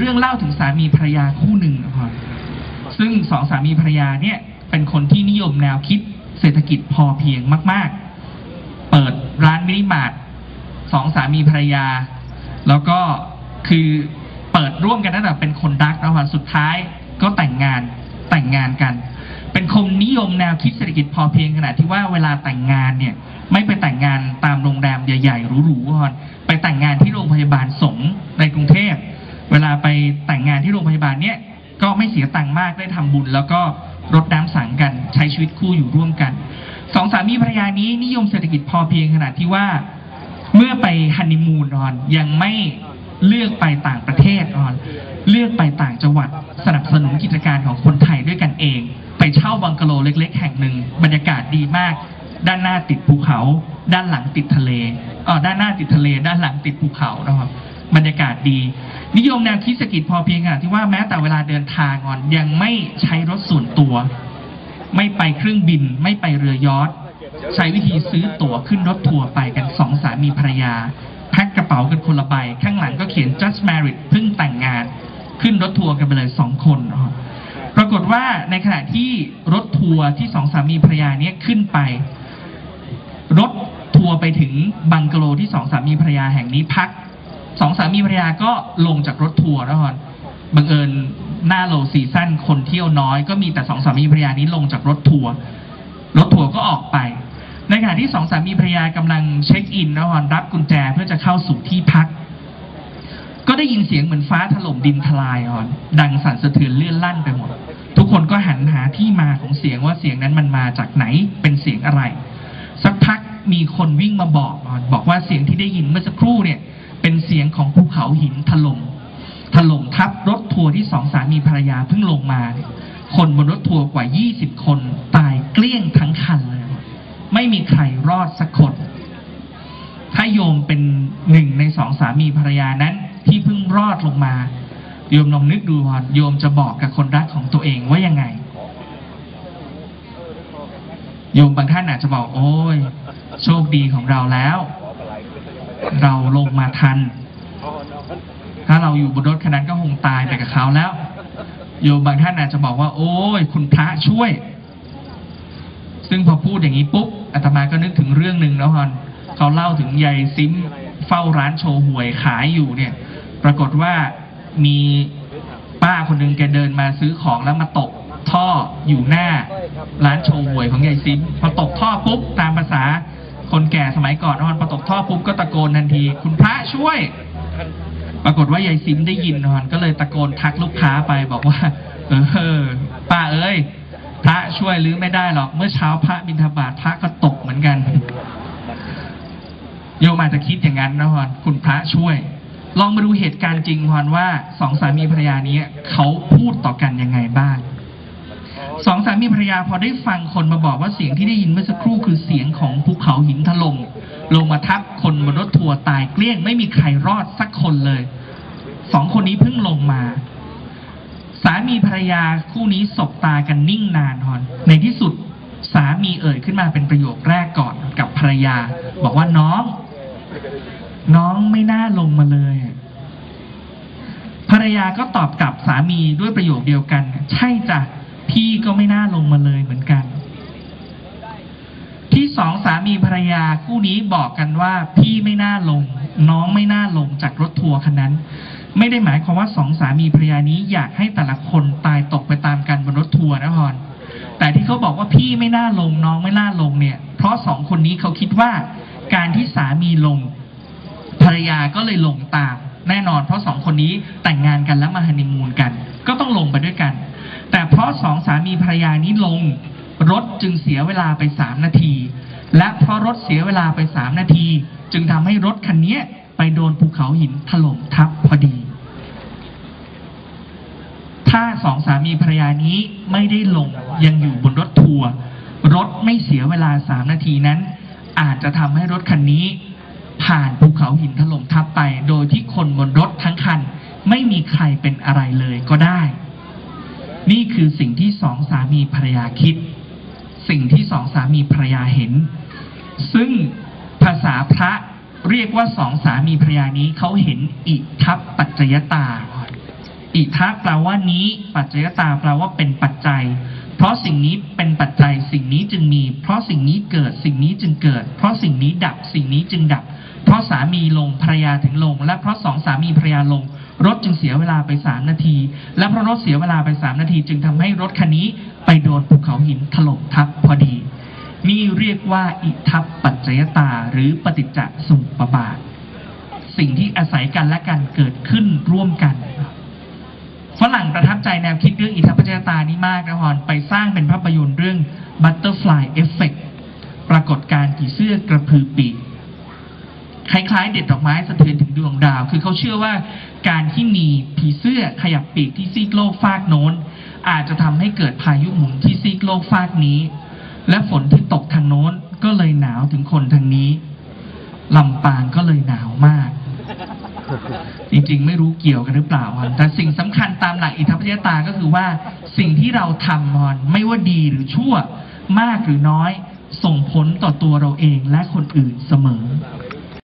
เรื่องเล่าถึงสามีภรรยาคู่หนึ่งนะครับ ซึ่งสองสามีภรรยาเนี่ยเป็นคนที่นิยมแนวคิดเศรษฐกิจพอเพียงมาก ๆ เปิดร้านมินิมาร์ทสองสามีภรรยา แล้วก็คือเปิดร่วมกันตั้งแต่เป็นคนรักแล้ววันสุดท้ายก็แต่งงานแต่งงานกัน เป็นคนนิยมแนวคิดเศรษฐกิจพอเพียงขนาดที่ว่าเวลาแต่งงานเนี่ยไม่ไปแต่งงานตามโรงแรมใหญ่ๆหรูๆก่อนไปแต่งงานที่โรงพยาบาลสงฆ์ในกรุงเทพ เวลาไปแต่งงานที่โรงพยาบาลเนี่ยก็ไม่เสียตังค์มากได้ทำบุญ แล้วก็รดน้ำสังกันใช้ชีวิตคู่อยู่ร่วมกันสองสามีภรรยานี้นิยมเศรษฐกิจพอเพียงขนาดที่ว่า เมื่อไปฮันนีมูนออนยังไม่เลือกไปต่างประเทศออน เลือกไปต่างจังหวัดสนับสนุนกิจการของคนไทยด้วยกันเอง ไปเช่าบังกะโลเล็ก ๆ แห่งหนึ่งบรรยากาศดีมาก ด้านหน้าติดภูเขา ด้านหลังติดทะเลอ๋อด้านหน้าติดทะเล ด้านหลังติดภูเขานะครับ บรรยากาศดี นิยมแนวคิดเศรษฐกิจพอเพียงขนาดที่ว่าแม้แต่เวลาเดินทางออนยังไม่ใช้รถส่วนตัว ไม่ไปเครื่องบิน ไม่ไปเรือยอชต์ใช้วิธีซื้อตั๋วขึ้นรถทัวร์ไปกันสองสามีภรรยาแพ็คกระเป๋ากันคนละใบ ข้างหลังก็เขียน just married เพิ่งแต่งงาน ขึ้นรถทัวร์กันไปเลยสองคนนะปรากฏว่าในขณะที่รถทัวร์ที่สองสามีภรรยาเนี้ยขึ้นไป รถทัวร์ไปถึงบังกะโลที่สองสามีภรรยาแห่งนี้พัก สองสามีภรรยาก็ลงจากรถทัวร์นะฮอนบังเอิญหน้า low season คนเที่ยวน้อย ก็มีแต่สองสามีภรรยานี้ลงจากรถทัวร์รถทัวร์ก็ออกไป ในขณะที่สองสามีภรรยากำลัง check in นะฮอนรับกุญแจเพื่อจะเข้าสู่ที่พัก ก็ได้ยินเสียงเหมือนฟ้าถล่มดินทลายฮอนดังสั่นสะเทือนเลื่อนลั่นไปหมด ทุกคนก็หันหาที่มาของเสียงว่าเสียงนั้นมันมาจากไหนเป็นเสียงอะไร สักพักมีคนวิ่งมาบอกฮอนบอกว่าเสียงที่ได้ยินเมื่อสักครู่เนี่ย เป็นเสียงของภูเขาหินถล่มถล่มทับรถทัวร์ที่สองสามีภรรยาเพิ่งลงมาเนี่ยคนบนรถทัวร์กว่า 20 คนตายเกลี้ยงทั้งคันเลย ไม่มีใครรอดสักคน ถ้าโยมเป็นหนึ่งในสองสามีภรรยานั้น ที่เพิ่งรอดลงมา โยมลองนึกดูว่าโยมจะบอกกับคนรักของตัวเองว่ายังไง โยมบางท่านอาจจะบอก โอ้ย โชคดีของเราแล้ว เราลงมาทัน ถ้าเราอยู่บนรถคันนั้นก็คงตายไปกับเขาแล้ว โยมบางท่านอาจจะบอกว่า โอ้ย คุณพระช่วย ซึ่งพอพูดอย่างนี้ปุ๊บอาตมาก็นึกถึงเรื่องหนึ่งแล้วฮอนเขาเล่าถึงยายซิมเฝ้าร้านโชว์หวยขายอยู่เนี่ย ปรากฏว่ามีป้าคนหนึ่งแกเดินมาซื้อของแล้วมาตกท่ออยู่หน้า ร้านโชว์หวยของยายซิมพอตกท่อปุ๊บตามภาษา คนแก่สมัยก่อนนอนพอตกท่อปุ๊บก็ตะโกนทันที คุณพระช่วย ปรากฏว่ายายซิมได้ยินนอนก็เลยตะโกนทักลูกค้าไปบอกว่า เออป้าเอ้ย พระช่วยหรือไม่ได้หรอก เมื่อเช้าพระบิณฑบาตพระก็ตกเหมือนกันโยมอาจจะคิดอย่างนั้นนะฮอนคุณพระช่วย ลองมาดูเหตุการณ์จริงฮอนว่าสองสามีภรรยานี้เขาพูดต่อกันยังไงบ้าง สองสามีภรรยาพอได้ฟังคนมาบอกว่าเสียงที่ได้ยินเมื่อสักครู่คือเสียงของภูเขาหินถล่มลงมาทับคนบนรถทัวร์ตายเกลี้ยงไม่มีใครรอดสักคนเลยสองคนนี้เพิ่งลงมา สามีภรรยาคู่นี้สบตากันนิ่งนานฮอน ในที่สุดสามีเอ่ยขึ้นมาเป็นประโยคแรกก่อนกับภรรยา บอกว่าน้อง น้องไม่น่าลงมาเลยภรรยาก็ตอบกลับสามีด้วยประโยคเดียวกัน ใช่จ้ะ พี่ก็ไม่น่าลงมาเลยเหมือนกัน ที่สองสามีภรรยาคู่นี้บอกกันว่า พี่ไม่น่าลง น้องไม่น่าลงจากรถทัวร์คันนั้น ไม่ได้หมายความว่าสองสามีภรรยานี้อยากให้แต่ละคนตายตกไปตามกันบนรถทัวร์นะฮอนแต่ที่เขาบอกว่าพี่ไม่น่าลงน้องไม่น่าลงเนี่ย เพราะสองคนนี้เขาคิดว่า การที่สามีลง ภรรยาก็เลยลงตามแน่นอน เพราะสองคนนี้แต่งงานกันแล้วมาฮันนีมูนกัน ก็ต้องลงไปด้วยกัน แต่เพราะสองสามีภรรยานี้ลงรถจึงเสียเวลาไปสามนาที และเพราะรถเสียเวลาไปสามนาที จึงทำให้รถคันนี้ไปโดนภูเขาหินถล่มทับพอดี ถ้าสองสามีภรรยานี้ไม่ได้ลงยังอยู่บนรถทัวร์รถไม่เสียเวลาสามนาทีนั้น อาจจะทำให้รถคันนี้ ผ่านภูเขาหินถล่มทับไป โดยที่คนบนรถทั้งคัน ไม่มีใครเป็นอะไรเลยก็ได้ นี่คือสิ่งที่สองสามีภรรยาคิด สิ่งที่สองสามีภรรยาเห็น ซึ่งภาษาพระเรียกว่าสองสามีภรรยานี้เขาเห็นอิทัปปัจจยตา อิทะแปลว่านี้ ปัจจยตาแปลว่าเป็นปัจจัย เพราะสิ่งนี้เป็นปัจจัย สิ่งนี้จึงมี เพราะสิ่งนี้เกิด สิ่งนี้จึงเกิด เพราะสิ่งนี้ดับ สิ่งนี้จึงดับ เพราะสามีลงภรรยาถึงลง และเพราะสองสามีภรรยาลง รถจึงเสียเวลาไปสามนาที และเพราะรถเสียเวลาไปสามนาที จึงทำให้รถคันนี้ไปโดนภูเขาหินถล่มทับพอดี นี่เรียกว่าอิทัปปัจจยตาหรือปฏิจจสมุปบาท สิ่งที่อาศัยกันและกันเกิดขึ้นร่วมกันฝรั่งประทับใจแนวคิดเรื่องอิทัปปัจจยตานี้มากนะฮอนไปสร้างเป็นภาพยนตร์เรื่อง Butterfly Effect ปรากฏการณ์ผีเสื้อกระพือปีก คล้ายๆ เด็ดดอกไม้สะเทือนถึงดวงดาว คือเขาเชื่อว่าการที่มีผีเสื้อขยับปีกที่ซีกโลกฟากโน้น อาจจะทำให้เกิดพายุหมุนที่ซีกโลกฟากนี้ และฝนที่ตกทางโน้นก็เลยหนาวถึงคนทางนี้ลำปางก็เลยหนาวมาก จริงๆ ไม่รู้เกี่ยวกันหรือเปล่าแต่สิ่งสำคัญตามหลักอิทธิปฏิยตาก็คือว่า สิ่งที่เราทำฮอนไม่ว่าดีหรือชั่ว มากหรือน้อย ส่งผลต่อตัวเราเองและคนอื่นเสมอ